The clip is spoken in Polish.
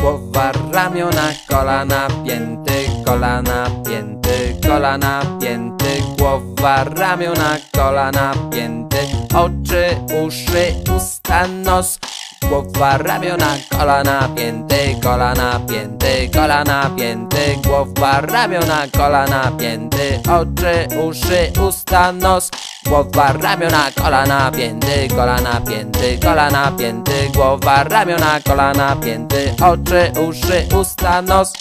Głowa, ramiona, kolana, pięty, kolana, pięty, kolana, pięty, głowa, ramiona, kolana, pięty, oczy, uszy, usta, nos. Głowa, ramiona, kolana, pięty, kolana, pięty, kolana, pięty, głowa, ramiona, kolana, pięty, oczy, uszy, usta, nos. Głowa, ramiona, kolana, pięty, kolana, pięty, kolana, pięty, głowa, ramiona, kolana, pięty, oczy, uszy, usta, nos.